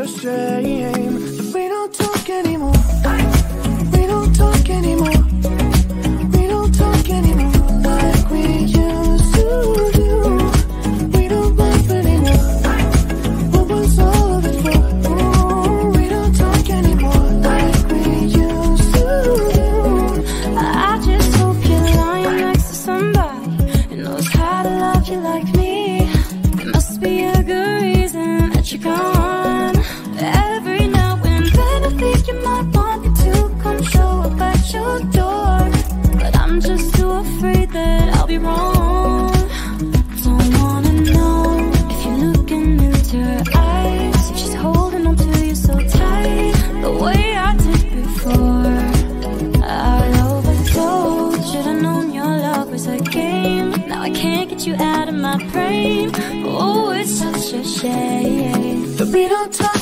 astray.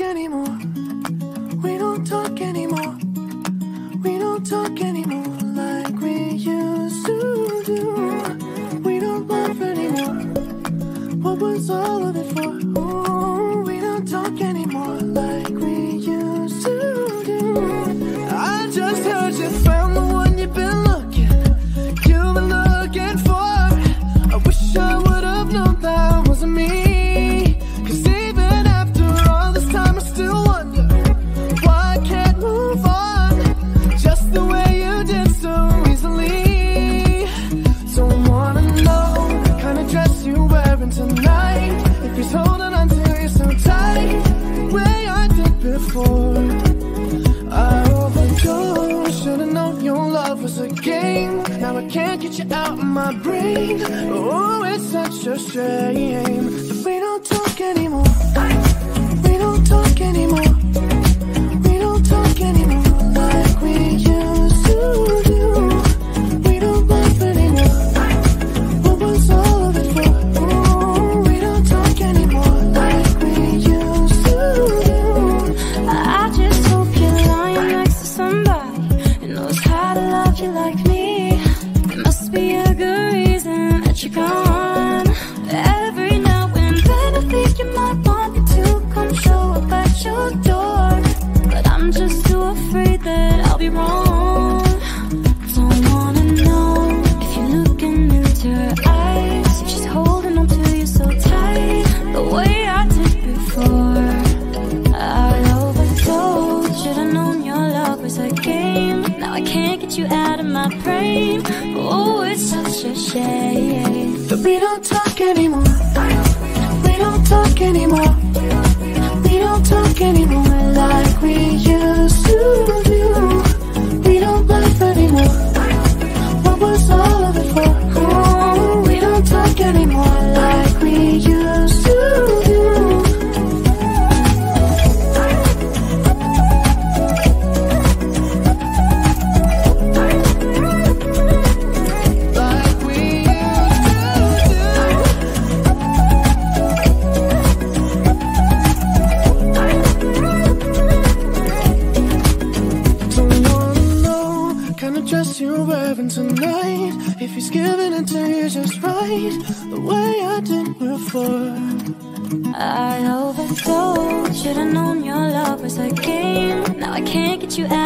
anymore. game. Now I can't get you out of my brain. Oh, it's such a shame. We don't talk anymore. We don't talk anymore. was a game. Now I can't get you out of my brain. Oh, it's such a shame. We don't talk anymore. We don't talk anymore. We don't talk anymore Like we used to do. We don't laugh anymore. What was all of it for? Oh, we don't talk anymore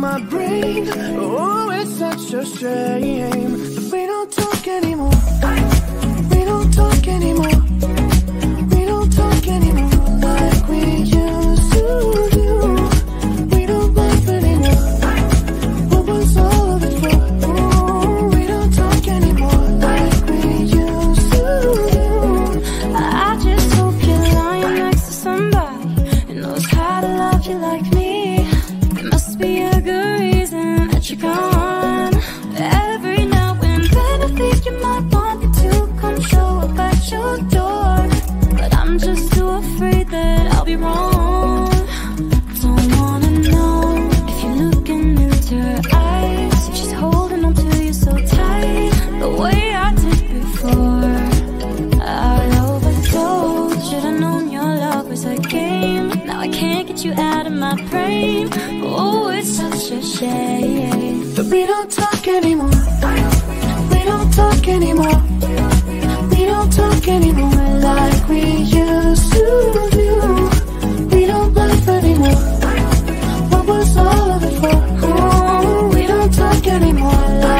my brain. Oh, it's such a shame. Bye.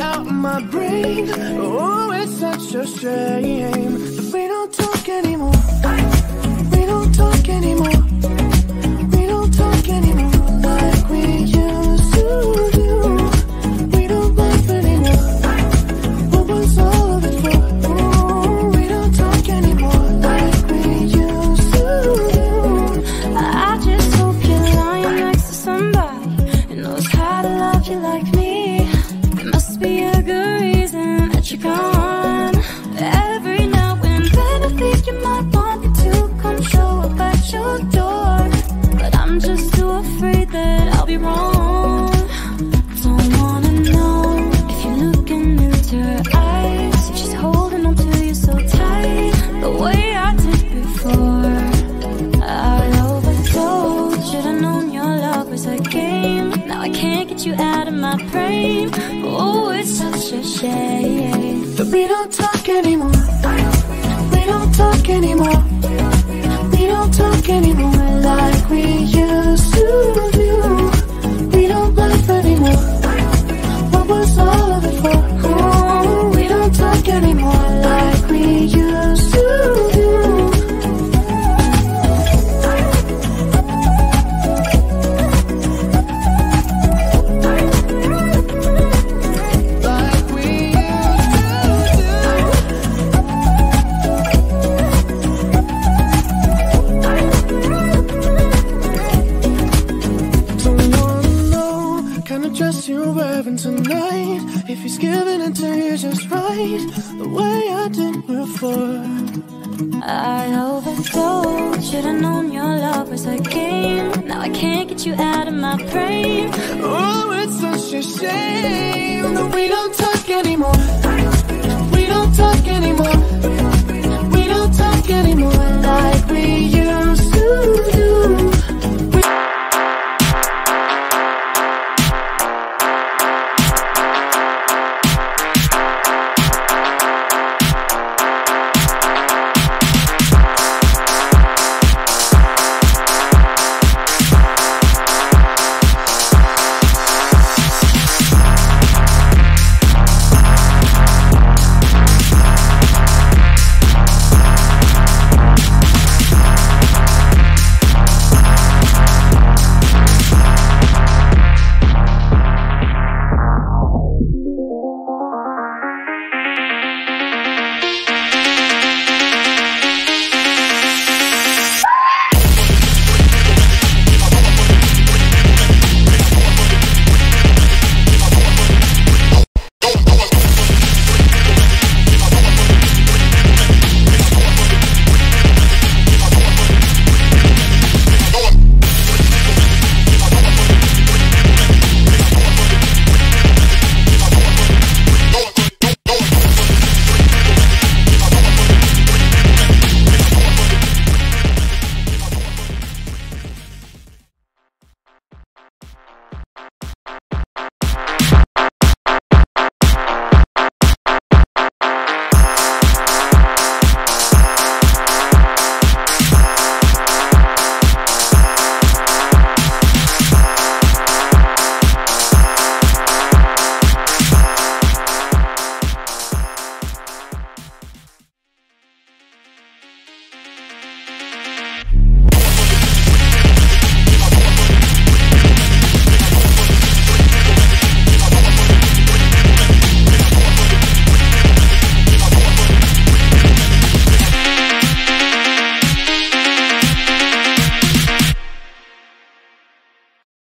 out my brain. Oh, it's such a shame we don't talk anymore. We don't talk anymore. heaven tonight. If he's giving it to you just right The way I did before. I overthought. Should've known your love was a game. Now I can't get you out of my brain. Oh, it's such a shame That we don't talk anymore. We don't talk anymore. We don't talk anymore Like we used to.